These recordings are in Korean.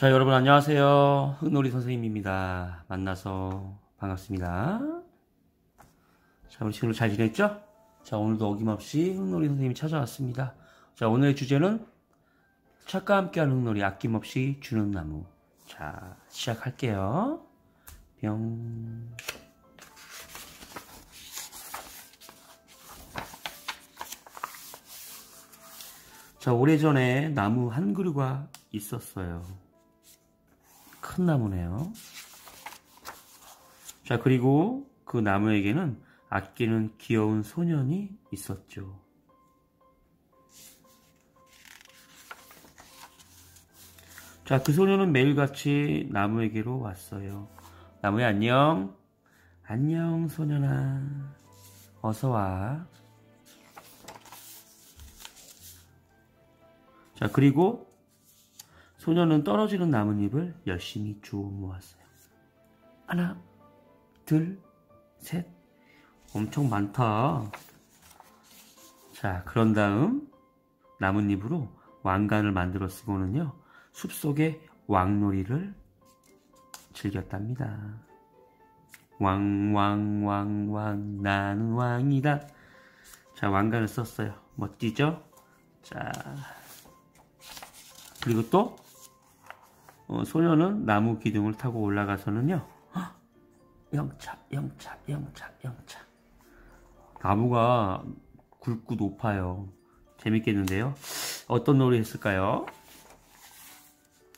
자, 여러분 안녕하세요. 흑놀이 선생님입니다. 만나서 반갑습니다. 자, 우리 친구들 잘 지냈죠? 자, 오늘도 어김없이 흑놀이 선생님이 찾아왔습니다. 자, 오늘의 주제는 착과 함께하는 흑놀이 아낌없이 주는 나무. 자, 시작할게요. 뿅. 자, 오래전에 나무 한 그루가 있었어요. 큰 나무네요. 자, 그리고 그 나무에게는 아끼는 귀여운 소년이 있었죠. 자, 그 소년은 매일같이 나무에게로 왔어요. 나무야, 안녕. 안녕, 소년아. 어서 와. 자, 그리고 소년은 떨어지는 나뭇잎을 열심히 주워 모았어요. 하나, 둘, 셋. 엄청 많다. 자, 그런 다음 나뭇잎으로 왕관을 만들어 쓰고는요, 숲속의 왕놀이를 즐겼답니다. 왕, 왕, 왕, 왕, 나는 왕이다. 자, 왕관을 썼어요. 멋지죠? 자, 그리고 또 어, 소녀는 나무 기둥을 타고 올라가서는요. 영차, 영차, 영차, 영차. 나무가 굵고 높아요. 재밌겠는데요. 어떤 놀이 했을까요?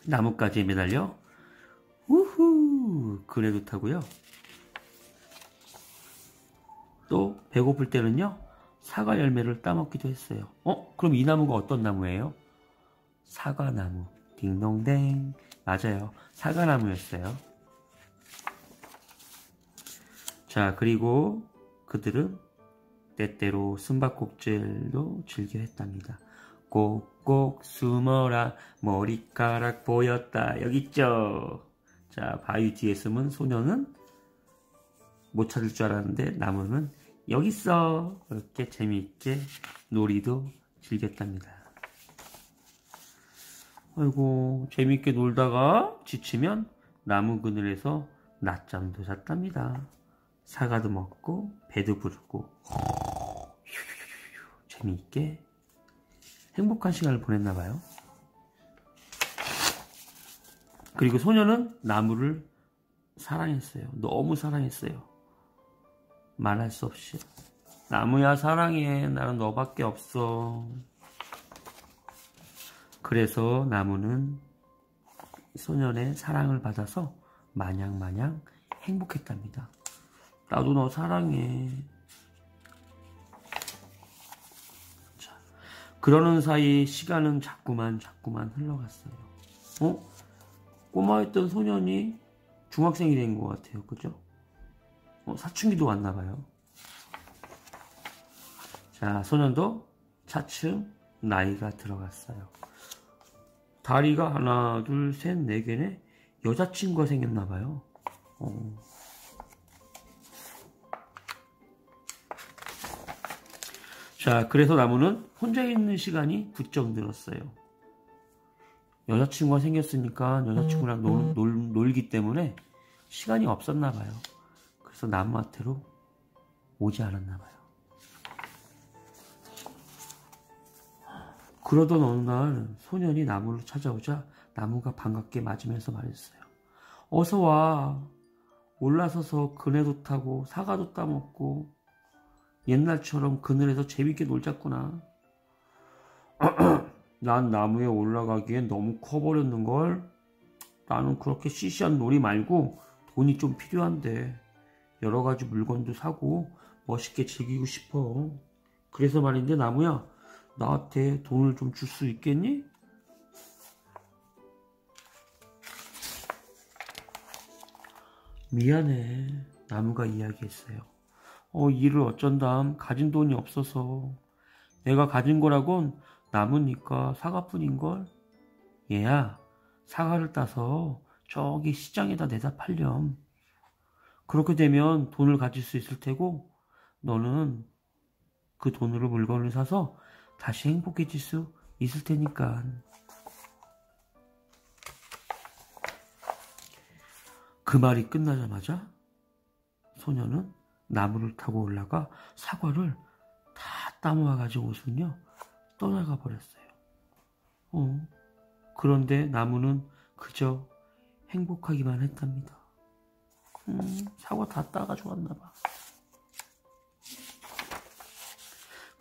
나뭇가지에 매달려 우후 그네도 타고요. 또 배고플 때는요. 사과 열매를 따먹기도 했어요. 어? 그럼 이 나무가 어떤 나무예요? 사과나무. 딩동댕. 맞아요. 사과나무였어요. 자, 그리고 그들은 때때로 숨바꼭질도 즐겨 했답니다. 꼭꼭 숨어라 머리카락 보였다 여기 있죠 자 바위 뒤에 숨은 소녀는 못 찾을 줄 알았는데 나무는 여기 있어 이렇게 재미있게 놀이도 즐겼답니다 아이고 재밌게 놀다가 지치면 나무 그늘에서 낮잠도 잤답니다. 사과도 먹고 배도 부르고 재미있게 행복한 시간을 보냈나 봐요. 그리고 소녀는 나무를 사랑했어요. 너무 사랑했어요. 말할 수 없이. 나무야 사랑해. 나는 너밖에 없어. 그래서 나무는 소년의 사랑을 받아서 마냥 마냥 행복했답니다. 나도 너 사랑해. 자, 그러는 사이 시간은 자꾸만 자꾸만 흘러갔어요. 어? 꼬마였던 소년이 중학생이 된 것 같아요. 그죠? 어, 사춘기도 왔나 봐요. 자, 소년도 차츰 나이가 들어갔어요. 다리가 하나, 둘, 셋, 네 개네. 여자친구가 생겼나봐요. 어. 자, 그래서 나무는 혼자 있는 시간이 부쩍 늘었어요. 여자친구가 생겼으니까 여자친구랑 놀, 음. 놀, 놀기 때문에 시간이 없었나봐요. 그래서 나무한테로 오지 않았나봐요. 그러던 어느 날 소년이 나무를 찾아오자 나무가 반갑게 맞으면서 말했어요. 어서 와. 올라서서 그네도 타고 사과도 따먹고 옛날처럼 그늘에서 재밌게 놀자꾸나. 난 나무에 올라가기엔 너무 커버렸는걸. 나는 그렇게 시시한 놀이 말고 돈이 좀 필요한데 여러 가지 물건도 사고 멋있게 즐기고 싶어. 그래서 말인데 나무야 나한테 돈을 좀 줄 수 있겠니? 미안해. 나무가 이야기했어요. 어, 일을 어쩐담 가진 돈이 없어서 내가 가진 거라곤 나무니까 사과뿐인걸? 얘야, 사과를 따서 저기 시장에다 내다 팔렴. 그렇게 되면 돈을 가질 수 있을 테고 너는 그 돈으로 물건을 사서 다시 행복해질 수 있을 테니까. 그 말이 끝나자마자 소녀는 나무를 타고 올라가 사과를 다 따모아 가지고서는요 떠나가 버렸어요. 어, 그런데 나무는 그저 행복하기만 했답니다. 음, 사과 다 따가지고 왔나 봐.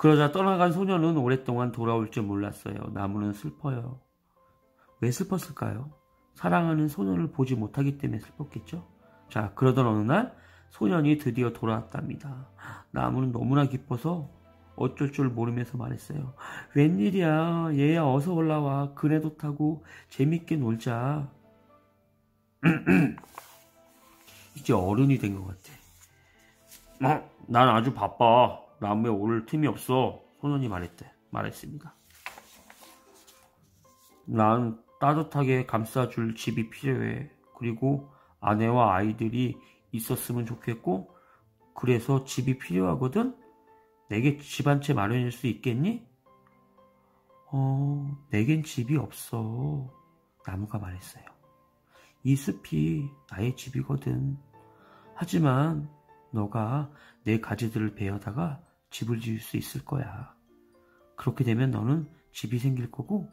그러자 떠나간 소녀는 오랫동안 돌아올 줄 몰랐어요. 나무는 슬퍼요. 왜 슬펐을까요? 사랑하는 소년을 보지 못하기 때문에 슬펐겠죠? 자, 그러던 어느 날 소년이 드디어 돌아왔답니다. 나무는 너무나 기뻐서 어쩔 줄 모르면서 말했어요. 웬일이야. 얘야 어서 올라와. 그네도 타고 재밌게 놀자. 이제 어른이 된 것 같아. 어, 난 아주 바빠. 나무에 오를 틈이 없어. 소년이 말했대. 말했습니다. 난 따뜻하게 감싸줄 집이 필요해. 그리고 아내와 아이들이 있었으면 좋겠고, 그래서 집이 필요하거든? 내게 집 한 채 마련할 수 있겠니? 어, 내겐 집이 없어. 나무가 말했어요. 이 숲이 나의 집이거든. 하지만 너가 내 가지들을 베어다가 집을 지을 수 있을 거야. 그렇게 되면 너는 집이 생길 거고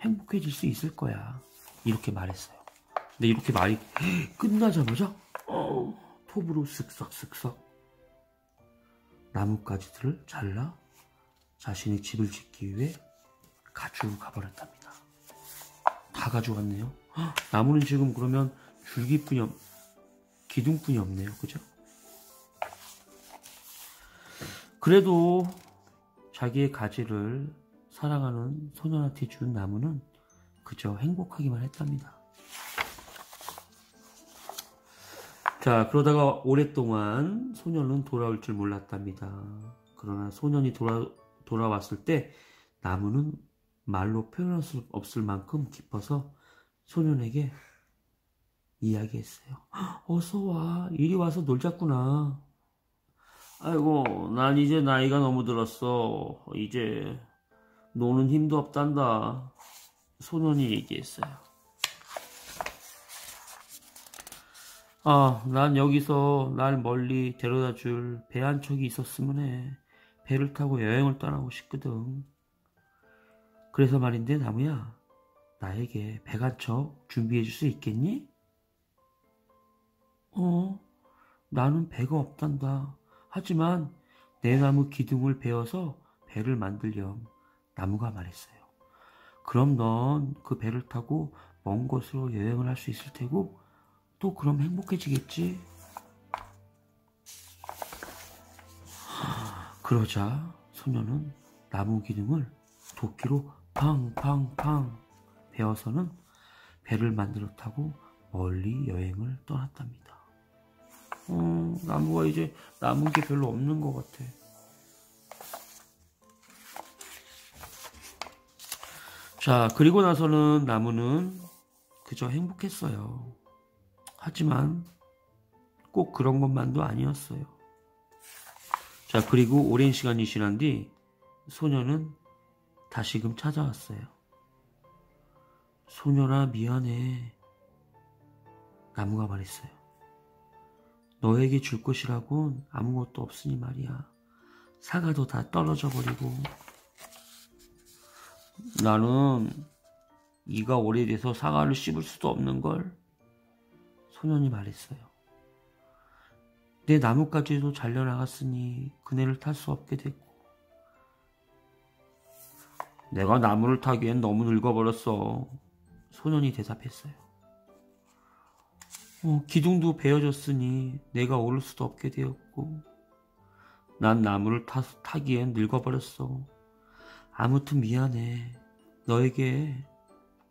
행복해질 수 있을 거야. 이렇게 말했어요. 근데 이렇게 말이 끝나자마자 어, 톱으로 쓱싹쓱싹 나뭇가지들을 잘라 자신의 집을 짓기 위해 가지고 가버렸답니다. 다 가져갔네요. 나무는 지금 그러면 줄기뿐이 없, 기둥뿐이 없네요. 그죠? 그래도 자기의 가지를 사랑하는 소년한테 준 나무는 그저 행복하기만 했답니다. 자, 그러다가 오랫동안 소년은 돌아올 줄 몰랐답니다. 그러나 소년이 돌아, 돌아왔을 때 나무는 말로 표현할 수 없을 만큼 깊어서 소년에게 이야기했어요. 어서 와. 이리 와서 놀자꾸나. 아이고, 난 이제 나이가 너무 들었어. 이제 노는 힘도 없단다. 소년이 얘기했어요. 아, 난 여기서 날 멀리 데려다 줄 배 한 척이 있었으면 해. 배를 타고 여행을 떠나고 싶거든. 그래서 말인데, 나무야, 나에게 배간척 준비해 줄 수 있겠니? 어, 나는 배가 없단다. 하지만 내 나무 기둥을 베어서 배를 만들렴. 나무가 말했어요. 그럼 넌 그 배를 타고 먼 곳으로 여행을 할 수 있을 테고 또 그럼 행복해지겠지? 그러자 소녀는 나무 기둥을 도끼로 팡팡팡 베어서는 배를 만들어 타고 멀리 여행을 떠났답니다. 어, 나무가 이제 남은 게 별로 없는 것 같아. 자, 그리고 나서는 나무는 그저 행복했어요. 하지만 꼭 그런 것만도 아니었어요. 자, 그리고 오랜 시간이 지난 뒤 소녀는 다시금 찾아왔어요. 소녀라 미안해. 나무가 말했어요. 너에게 줄 것이라곤 아무것도 없으니 말이야. 사과도 다 떨어져 버리고. 나는 이가 오래돼서 사과를 씹을 수도 없는 걸. 소년이 말했어요. 내 나뭇가지도 잘려나갔으니 그네를 탈 수 없게 됐고. 내가 나무를 타기엔 너무 늙어버렸어. 소년이 대답했어요. 어, 기둥도 베어졌으니 내가 오를 수도 없게 되었고 난 나무를 타, 타기엔 늙어버렸어. 아무튼 미안해. 너에게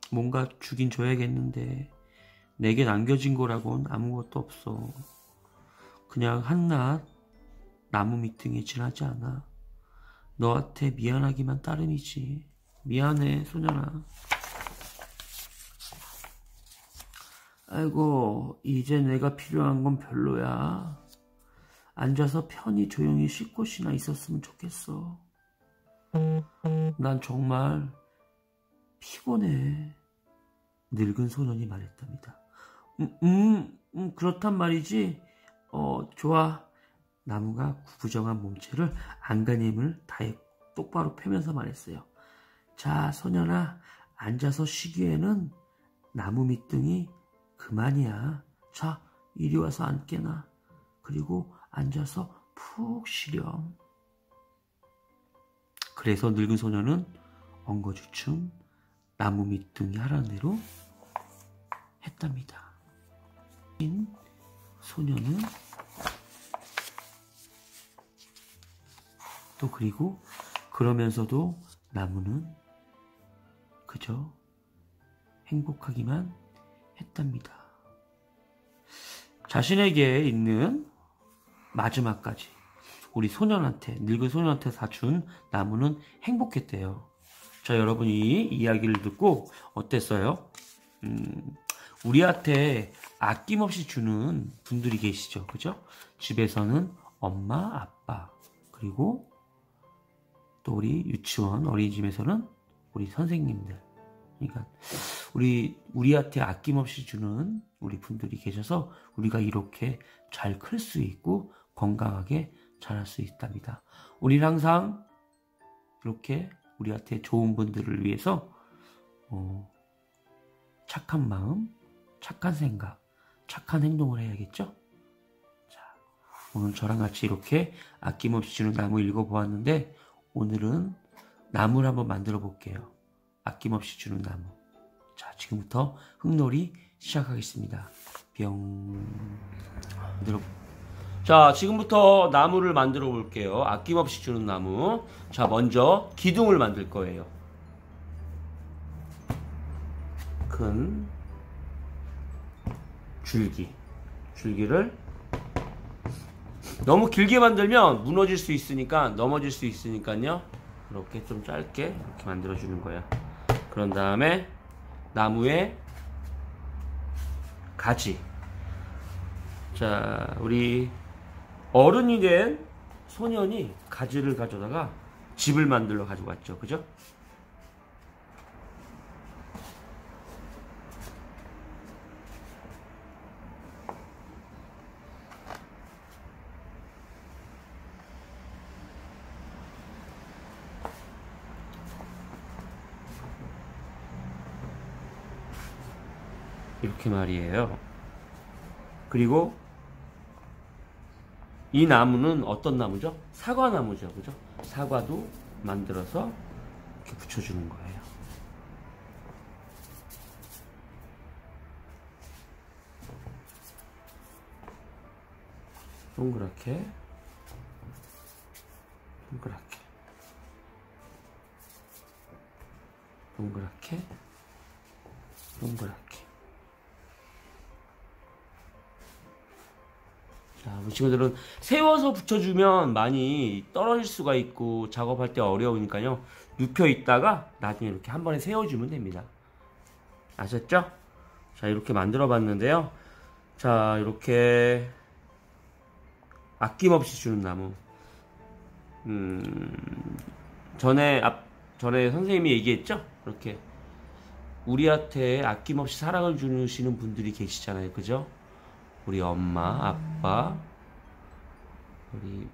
뭔가 주긴 줘야겠는데 내게 남겨진 거라곤 아무것도 없어. 그냥 한낱 나무 밑등에 지나지 않아. 너한테 미안하기만 따름이지. 미안해, 소년아. 아이고, 이제 내가 필요한 건 별로야. 앉아서 편히 조용히 쉴 곳이나 있었으면 좋겠어. 난 정말 피곤해. 늙은 소년이 말했답니다. 음, 음 음, 그렇단 말이지. 어, 좋아. 나무가 구부정한 몸체를 안간힘을 다해 똑바로 펴면서 말했어요. 자, 소년아, 앉아서 쉬기에는 나무 밑둥이 그만이야. 자, 이리 와서 앉게나. 그리고 앉아서 푹 쉬렴. 그래서 늙은 소년은 엉거주춤 나무 밑둥이 하라는 대로 했답니다. 소년은 또 그리고 그러면서도 나무는 그저 행복하기만 했답니다. 자신에게 있는 마지막까지 우리 소년한테 늙은 소년한테 사준 나무는 행복했대요. 자 여러분 이 이야기를 듣고 어땠어요? 음, 우리한테 아낌없이 주는 분들이 계시죠, 그죠? 집에서는 엄마, 아빠 그리고 또 우리 유치원 어린이집에서는 우리 선생님들 그러니까 우리 우리한테 아낌없이 주는 우리 분들이 계셔서 우리가 이렇게 잘 클 수 있고 건강하게 자랄 수 있답니다. 우리는 항상 이렇게 우리한테 좋은 분들을 위해서 어, 착한 마음, 착한 생각, 착한 행동을 해야겠죠? 자, 오늘 저랑 같이 이렇게 아낌없이 주는 나무 읽어보았는데 오늘은 나무를 한번 만들어 볼게요. 아낌없이 주는 나무. 자, 지금부터 흙놀이 시작하겠습니다. 병. 만들어 자, 지금부터 나무를 만들어 볼게요. 아낌없이 주는 나무. 자, 먼저 기둥을 만들 거예요. 큰 줄기. 줄기를 너무 길게 만들면 무너질 수 있으니까 넘어질 수 있으니까요. 이렇게 좀 짧게 이렇게 만들어 주는 거야. 그런 다음에 나무에 가지. 자, 우리 어른이 된 소년이 가지를 가져다가 집을 만들러 가지고 왔죠. 그죠? 이렇게 말이에요. 그리고 이 나무는 어떤 나무죠? 사과나무죠. 그죠? 사과도 만들어서 이렇게 붙여주는 거예요. 동그랗게, 동그랗게, 동그랗게, 동그랗게. 자, 우리 친구들은 세워서 붙여주면 많이 떨어질 수가 있고 작업할 때 어려우니까요. 눕혀 있다가 나중에 이렇게 한 번에 세워주면 됩니다. 아셨죠? 자, 이렇게 만들어 봤는데요. 자, 이렇게 아낌없이 주는 나무. 음, 전에 앞, 전에 선생님이 얘기했죠? 이렇게 우리한테 아낌없이 사랑을 주시는 분들이 계시잖아요. 그죠? 우리 엄마, 아빠, 우리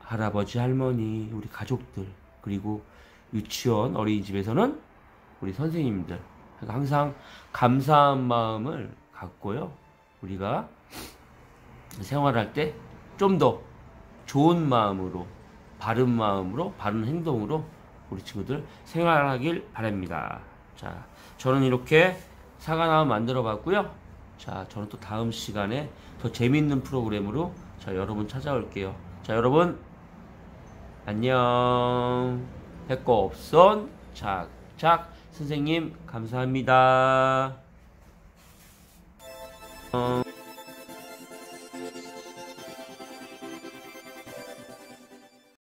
할아버지, 할머니, 우리 가족들, 그리고 유치원, 어린이집에서는 우리 선생님들. 항상 감사한 마음을 갖고요. 우리가 생활할 때 좀 더 좋은 마음으로, 바른 마음으로, 바른 행동으로 우리 친구들 생활하길 바랍니다. 자, 저는 이렇게 사과나무 만들어 봤고요. 자, 저는 또 다음 시간에 더 재밌는 프로그램으로 자, 여러분 찾아올게요. 자, 여러분 안녕. 해거 없선 착착 선생님 감사합니다. 어...